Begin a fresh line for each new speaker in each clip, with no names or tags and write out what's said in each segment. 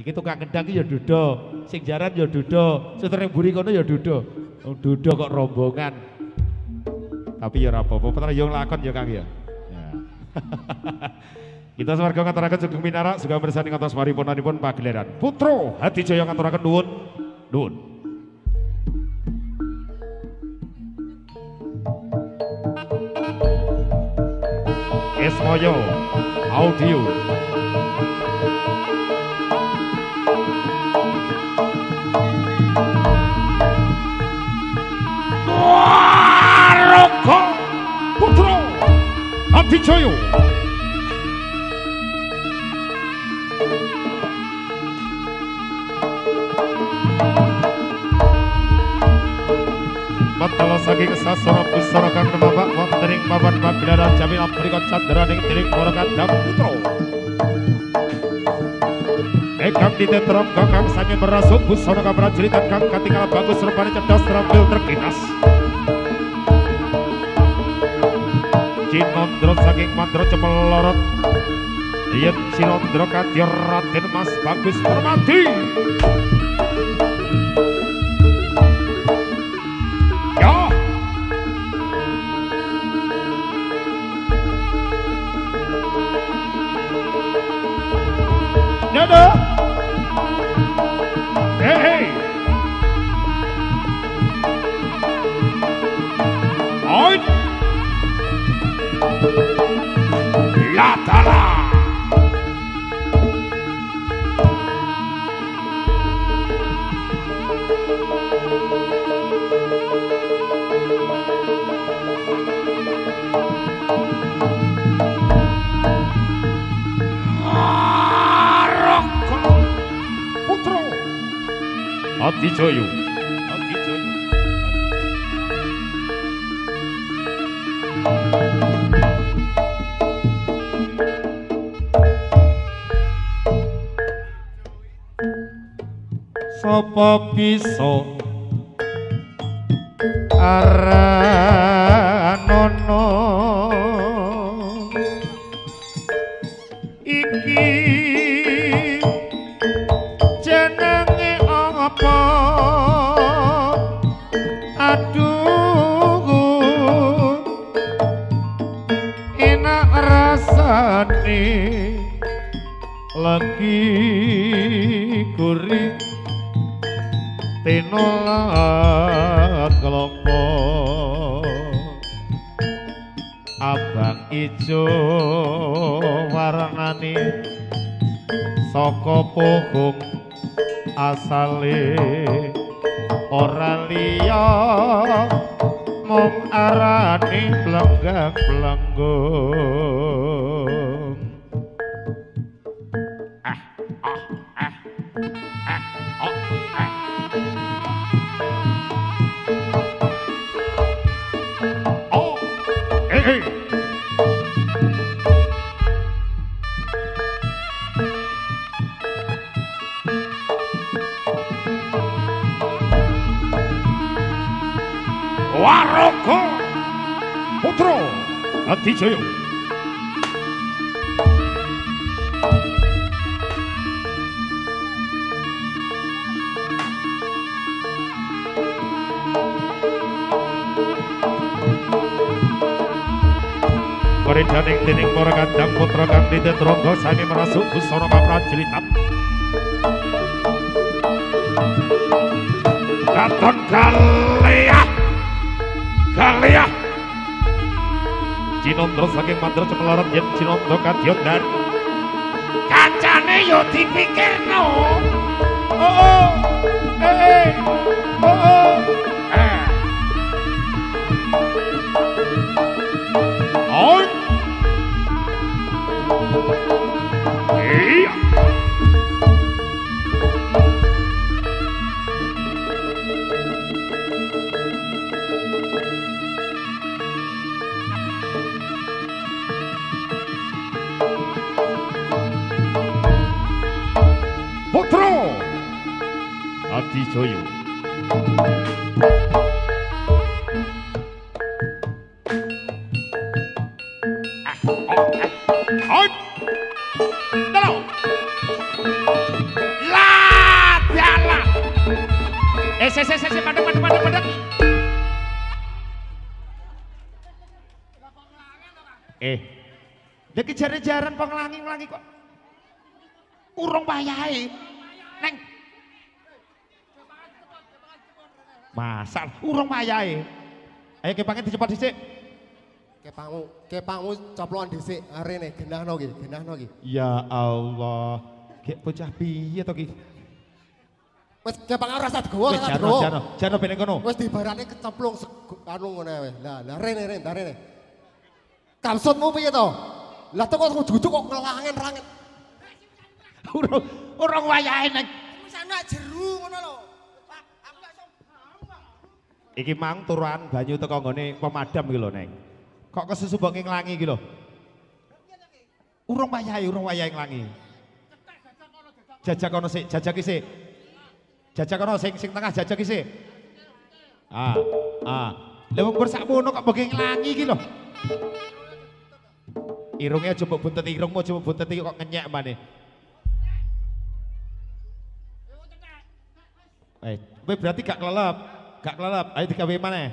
Iki tukang kendang ya duda, sing jaran ya duda, sutere mburi kono ya duda. Oh, duda kok rombongan. Tapi ya ora apa-apa, petra yo nglakon ya Kang ya. Ya. Kita sewarga ngaturaken sugeng minarak juga bersani ngatos paripurnanipun pagelaran. Putra Hadi Jaya ngaturaken nuwun. Nuwun. Esmoyo Audio Adijaya Matala saking sasara pusara kang nembak wonten papan pagelaran jamil aprika candraning tiring para kadang putra Ekang ditetrom kakang sami merasuk busana kaprajuritan kang katingal bagus rupane cerdas terampil terkinas Cinondro saking mandro cemelorot Yen Cinondro kadya Raden Mas Bagus Permati Adijoyo Sapa bisa aranono saka pohong asale ora liya mung arane blenggang Adijaya Koredaning dening para kandang putra kang ditetrangga sami merasuk busana kaprajuritan Katon Galiah Galiah Cinondro saking mandra cemelorat yen Cinondro kadya dan kancane yo dipikirno. Oh oh eh. Oh oh wayahe. Ayo kepangnya dicepat dhisik.
Kepangmu, kepangmu coplokan dhisik arene genahno iki, genahno iki.
Ya Allah. Gek bocah piye to?
Wis kepang ora digowo,
Wis
ora
jano, jano, jano ben kono.
Wis dibarane kecemplung anu ngene wae. Lah, lah rene rene, rene. Kamsutmu piye to? Lah to kok kudu kok ngelangen-langen.
Urung urung wayahe neng.
Wis ana jeru ngono lho.
Iki mang turuan banyu teko nggone pemadam iki lho, Neng. Kok kesusubok nglangi iki lho. Urung wayahe, urung wayahe nglangi. Jajak kono sik, jajak iki sik. Jajak kono sing sing tengah jajak iki sik. Ah, ah. Lha wong sakmono kok mbok nglangi iki lho. Irungnya coba buntet irungmu coba buntet iki kok ngenyek maneh. Eh, berarti gak kelelep, gak kelelep. Ayo digawe maneh.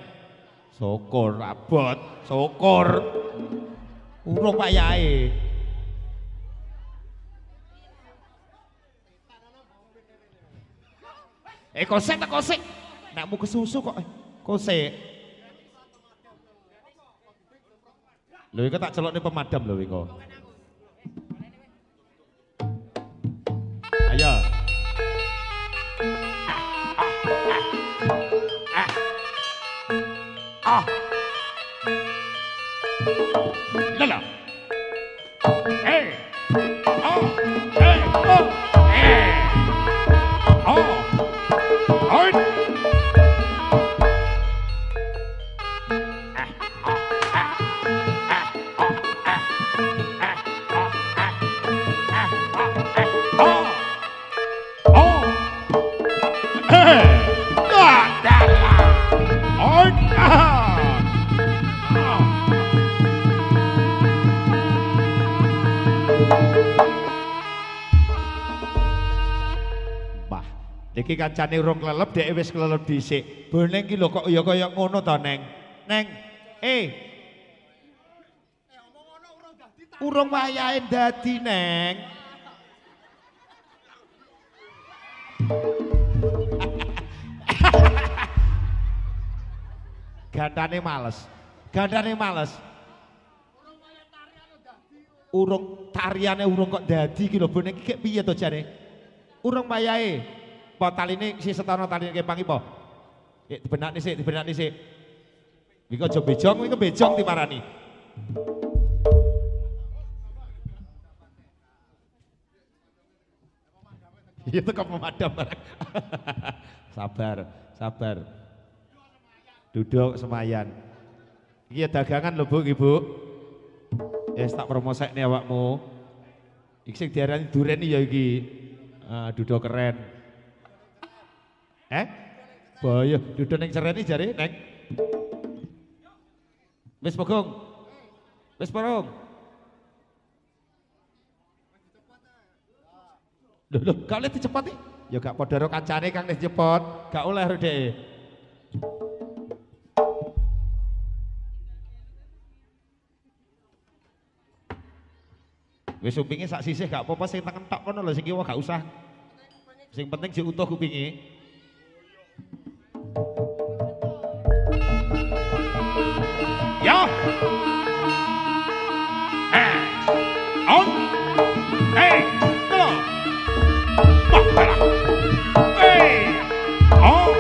Syukur abot, syukur. Urung wayahe. Eh kosek tak kosek. Nakmu kesusu kok. eh, Kosek. Lho iku tak celokne pemadam lho iku. Kancane urung klelep dhek wis klelep dhisik. Boneng ki lho kok ya kaya ngono to, Neng. Neng, eh. Urung wayahe dadi, Neng. Gandane males. Gandane males. Urung tariane urung kok dadi ki lho boneng kek piye to jare? Urung wayahe. Po taline si setono taline kepangi po. Ya dibenakne sik, dibenakne sik. Iki aja bejong, iki bejong dimarani. Itu kok pemadam barang. sabar, sabar. Duduk semayan. Iki dagangan lho Bu, Ibu. Ya tak promosekne awakmu. Iki sing diarani duren ya iki. Ah, duduk keren. Eh? Bahaya, duduk ning cereni jare, Neng. Wis Pogong. Wis Porong. Lho, lho, gak oleh dicepot nih. Ya gak padha karo kancane kang nih cepot, gak oleh dhek. Wis upinge sak sisih gak apa-apa sing tengen tok kono lho sing kiwa gak usah. Sing penting sing Ja! Äh! Und? Hey! Genau! Mach mal ab! Hey! Oh!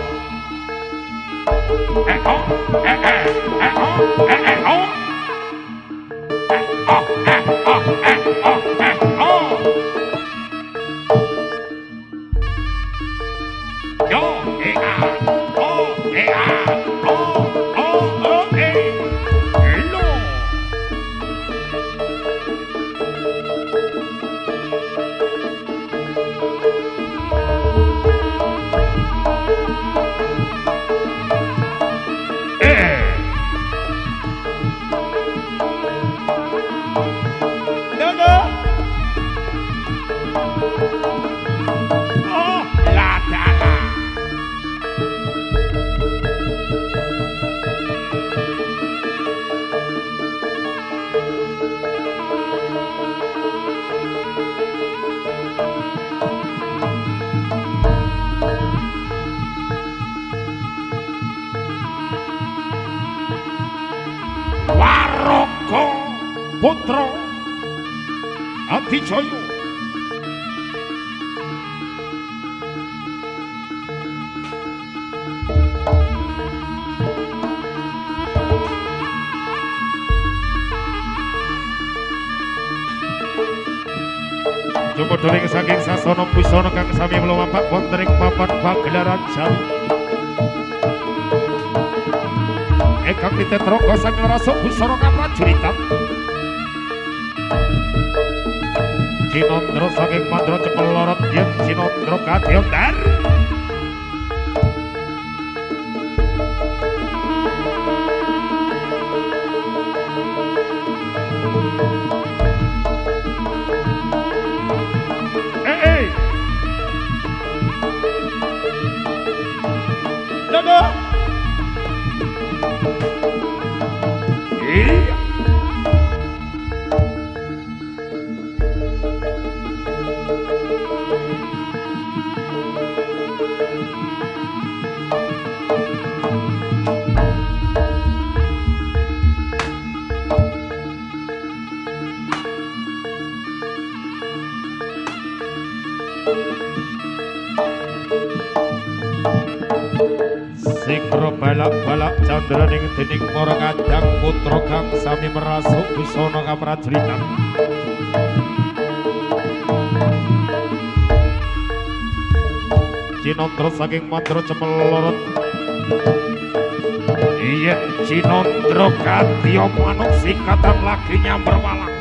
Äh, oh! Äh, äh! Äh, oh! Äh, äh, oh! Äh, oh! Äh, oh! Adijaya Jumodering saking sasana pusana kang sami mlumapak wonten ing papan pagelaran Jawi. Ekang ditetroka sang rasa busana kaprajuritan. Cinandra saking mandra cepel lorot yen Cinandra kadyondar. Eh, kaprajuritan. Cinandra saking mandra cemelorot Yen Cinandra kadya manuk sikatan lagi nyamber walang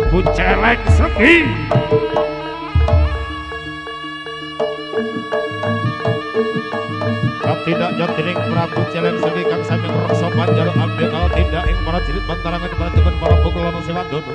Prabu Celeng Segi tidak jatining Prabu Celeng Segi kang sami ngreksa panjaluk ambil kal tidak ing para jirit bantarangan para tiban para pukulan Siwandono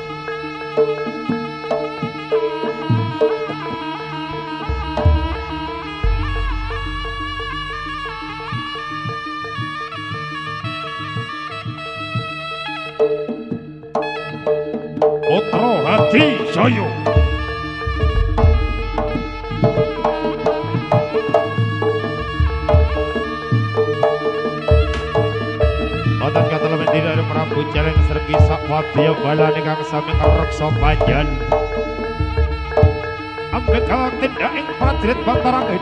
Sergi Sakwadya balane kang sami ngreksa Ambek kalang tindak ing prajurit bantarangan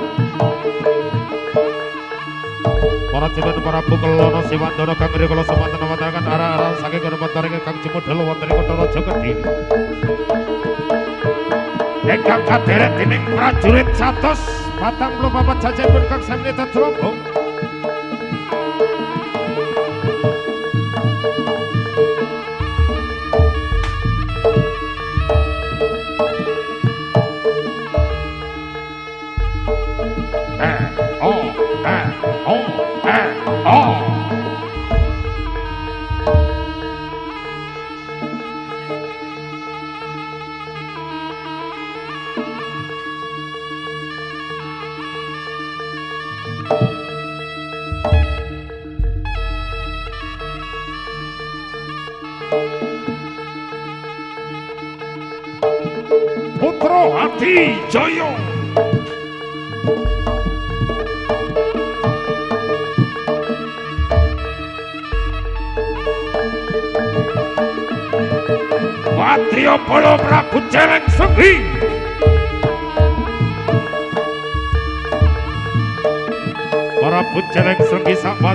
Para jiban para pukelono siwandono kang rikala semanten wonten arah-arah saking kono bantarangan kang jemudal wonten ing kota Raja Kediri Ingkang kadherek dening prajurit 144 jajapun kang sami tetrobong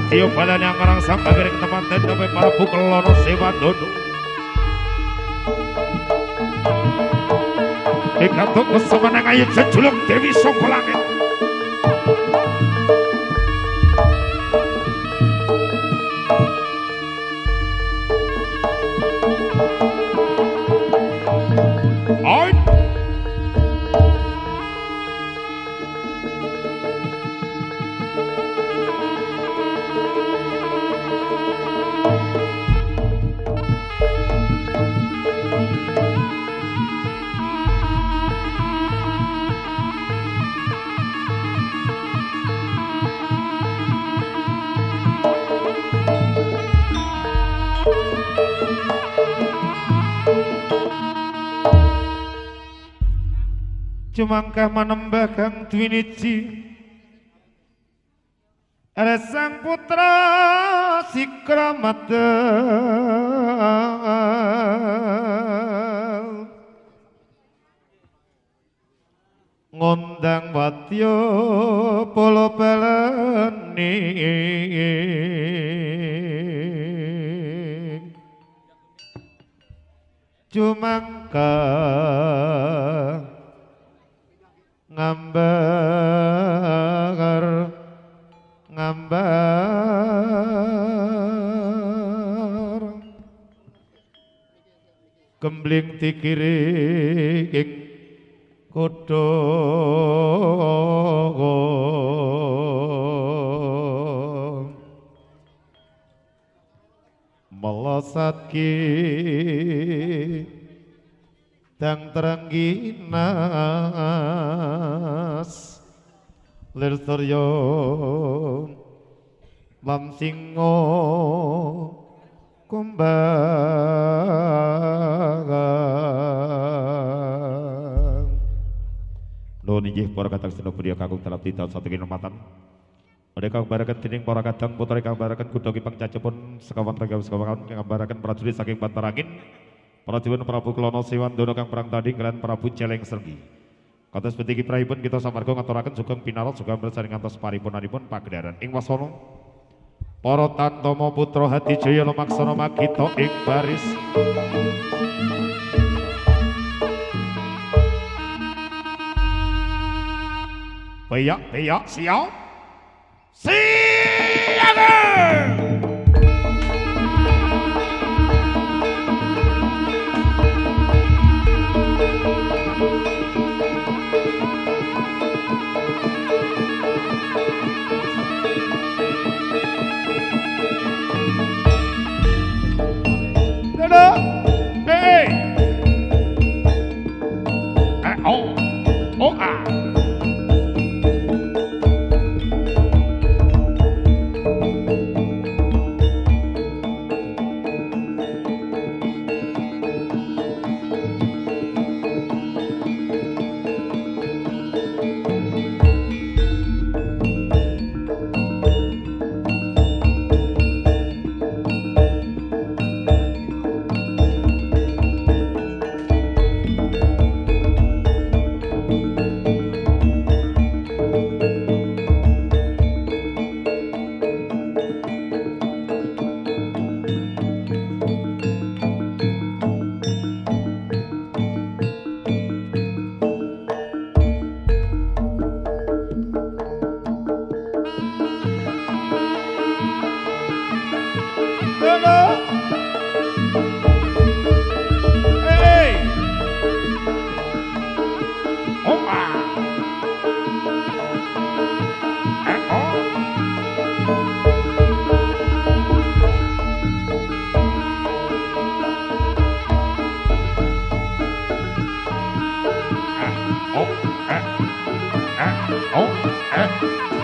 Sakwadya balan yang ngarang sang kagiring teman tendewe Prabu Kelono Sewandono Ikatuk kesemenang ayu jejuluk Dewi Soko Langit Cumangkah manembah kang dwiniji. Ada sang putra si kramata Ngondang watyo polo pelani Cumangkah ngambar ngambar. Gembling tikiring kudo melosat ki Dang terengginas Lirsuryo Lam singo kumbang. Nuhun injih para katang seno budya kakung di tahun satu kinomatan Oleh kang barakan tining para katang putra kang barakan kudo kipang sekawan regaw sekawan kang barakan prajurit saking bantar angin. Prajurit Prabu Klono Sewandono kang perang tadi kalian Prabu Celeng Sergi. Kados petiki prahipun kita samarga ngaturaken sugeng pinarot sugeng bersaring ngantos paripunanipun pagelaran ing wasana. Para tantama putra hati jaya lumaksana magita ing baris. Peyak peyak siap. Siaga!
are. 哦，哎。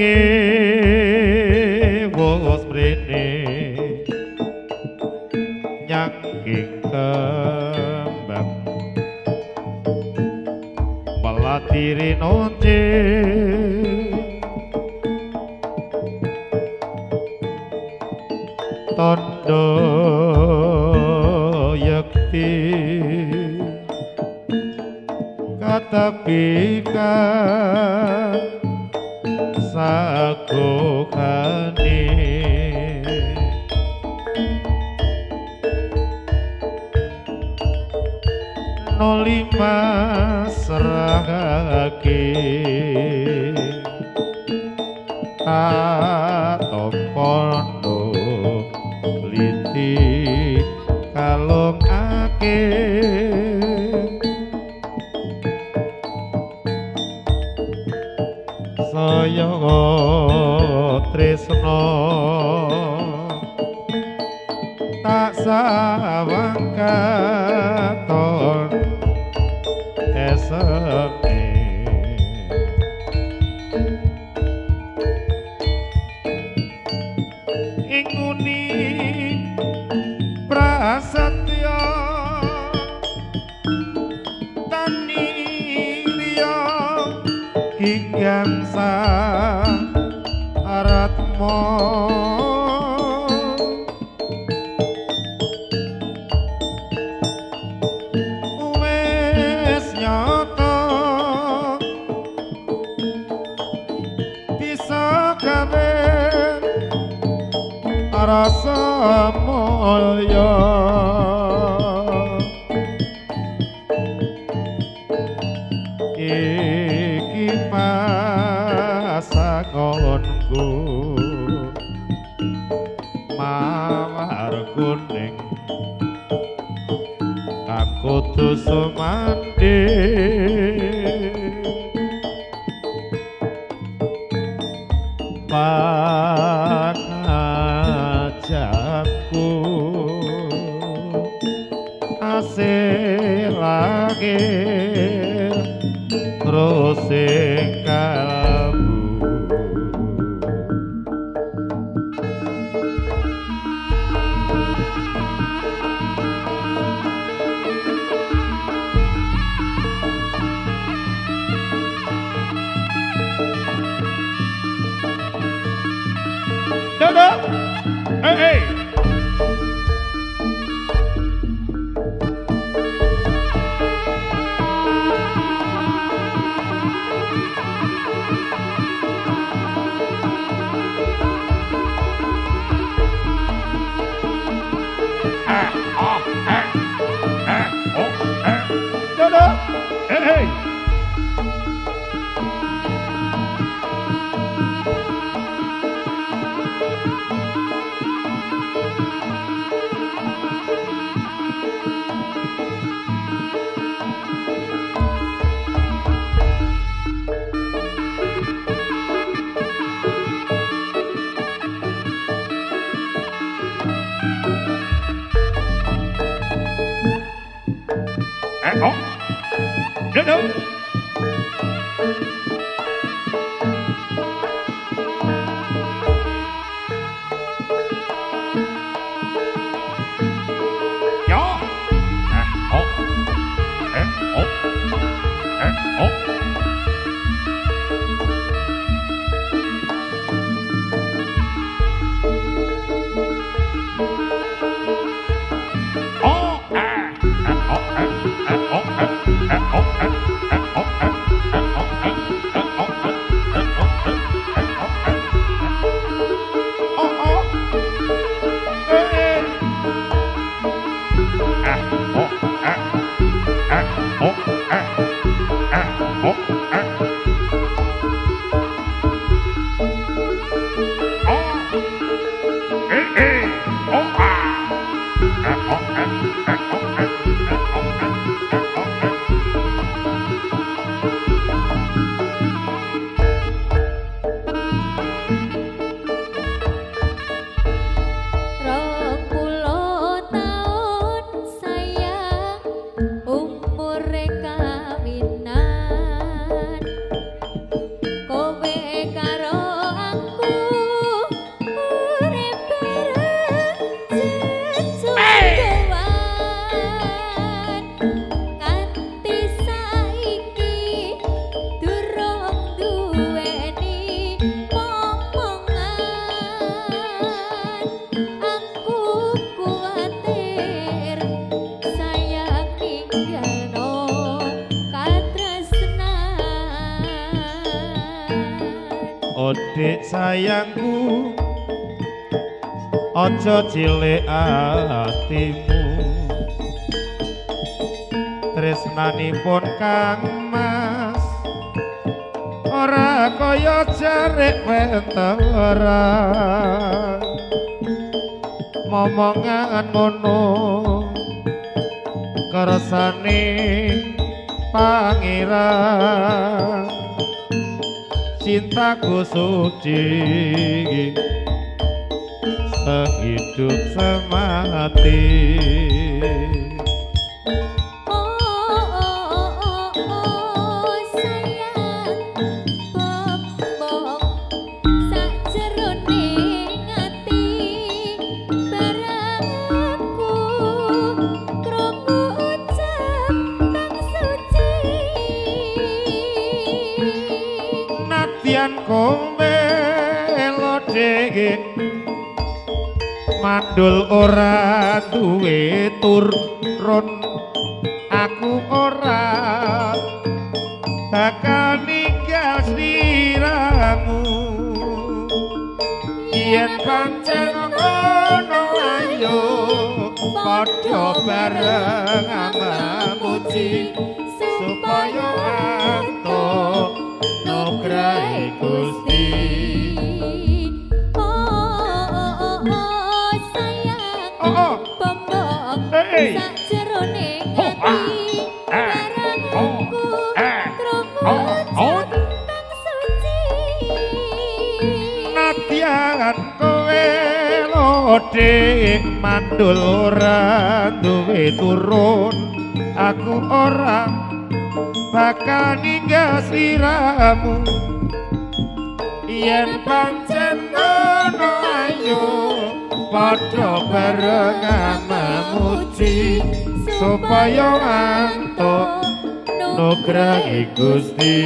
ge wo sprene nyake kembang balatirin on iki pasakonku mawar kuning. Kang kudu sumandhi
Uh-huh. sayangku Ojo cilik atimu Tresnanipun Kang Mas ora kaya jarik wentara Momongan ngono kersane pangeran. cintaku suci sehidup semati. mandul ora duwe turun aku ora bakal ninggal siramu yen pancen ngono ayo padha bareng amamuji supaya aku dik mandul ora duwe turun aku ora bakal ninggal siramu yen pancen ono ayo padha bareng memuji supaya antuk nugrahi Gusti.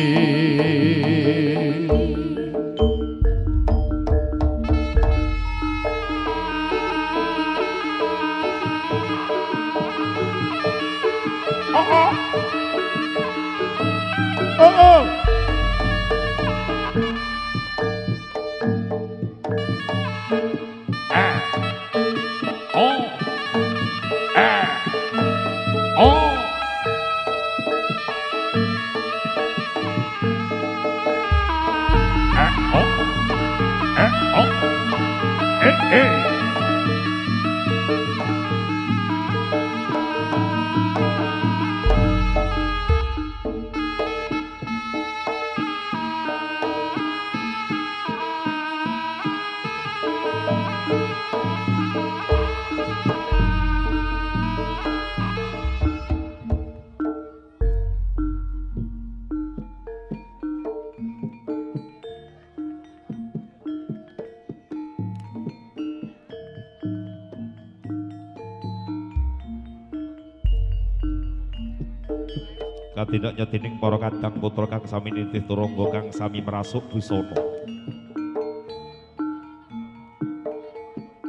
Katindak nyedining para kadang putra kang sami nitih turangga kang sami merasuk busana.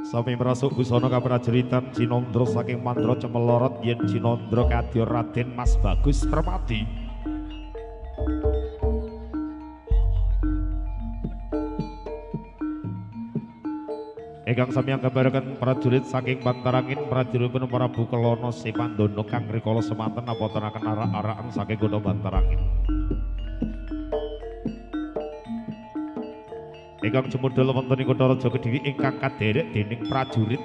Sami merasuk busana kaprajuritan Cinandra saking Mandra Cemelorot yen Cinandra kadya Raden Mas Bagus Permati. Ingkang sami anggambaraken prajurit saking Bantarangin prajuritipun Prabu Kelana Sepandana kang rikala semanten apotenaken arak-arakan saking kono Bantarangin. Ingkang jemudal wonten ing Kutha Raja Kediri ingkang kaderek dening prajurit